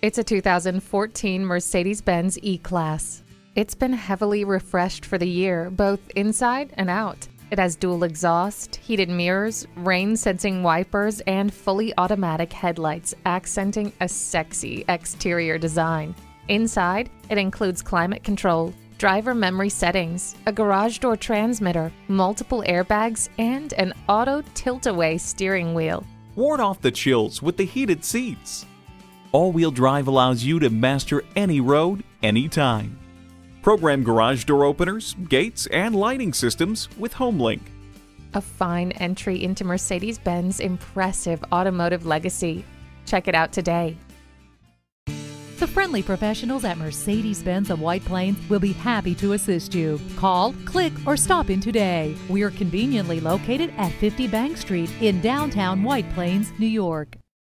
It's a 2014 Mercedes Benz E Class. It's been heavily refreshed for the year, both inside and out. It has dual exhaust, heated mirrors, rain sensing wipers, and fully automatic headlights, accenting a sexy exterior design. Inside, it includes climate control, driver memory settings, a garage door transmitter, multiple airbags, and an auto tilt away steering wheel. Ward off the chills with the heated seats. All wheel drive allows you to master any road, anytime. Program garage door openers, gates, and lighting systems with HomeLink. A fine entry into Mercedes Benz' impressive automotive legacy. Check it out today. The friendly professionals at Mercedes Benz of White Plains will be happy to assist you. Call, click, or stop in today. We are conveniently located at 50 Bank Street in downtown White Plains, New York.